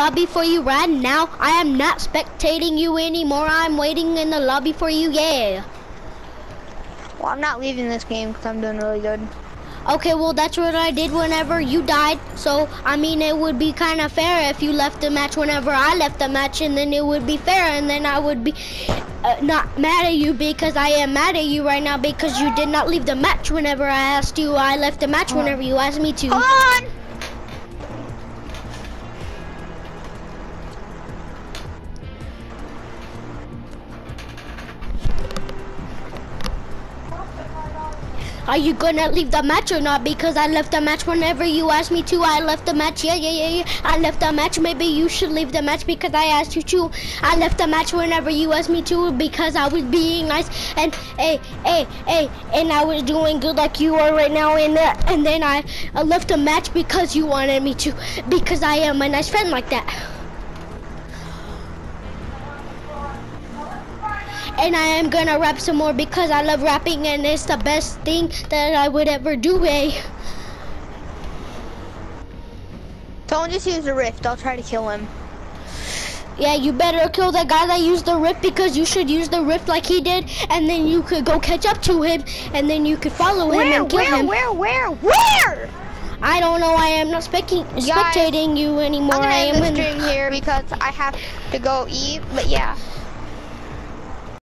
lobby for you right now. I am not spectating you anymore. I'm waiting in the lobby for you, yeah. Well, I'm not leaving this game because I'm doing really good. Okay, well, that's what I did whenever you died. So, I mean, it would be kind of fair if you left the match whenever I left the match, and then it would be fair, and then I would be uh, not mad at you because I am mad at you right now because you did not leave the match whenever I asked you. I left the match whenever you asked me to. Hold on! Are you gonna leave the match or not? Because I left the match whenever you asked me to. I left the match. Yeah, yeah, yeah, yeah. I left the match. Maybe you should leave the match because I asked you to. I left the match whenever you asked me to because I was being nice and hey, hey, hey, and I was doing good like you are right now. And uh, and then I, I left the match because you wanted me to. Because I am a nice friend like that. And I am gonna rap some more because I love rapping and it's the best thing that I would ever do, eh? Don't just use the rift. I'll try to kill him. Yeah, you better kill the guy that used the rift because you should use the rift like he did, and then you could go catch up to him, and then you could follow where, him and kill where, him. Where, where, where, where? I don't know. I am not spectating, spectating you anymore. I'm gonna I end am the stream here because I have to go eat. But yeah.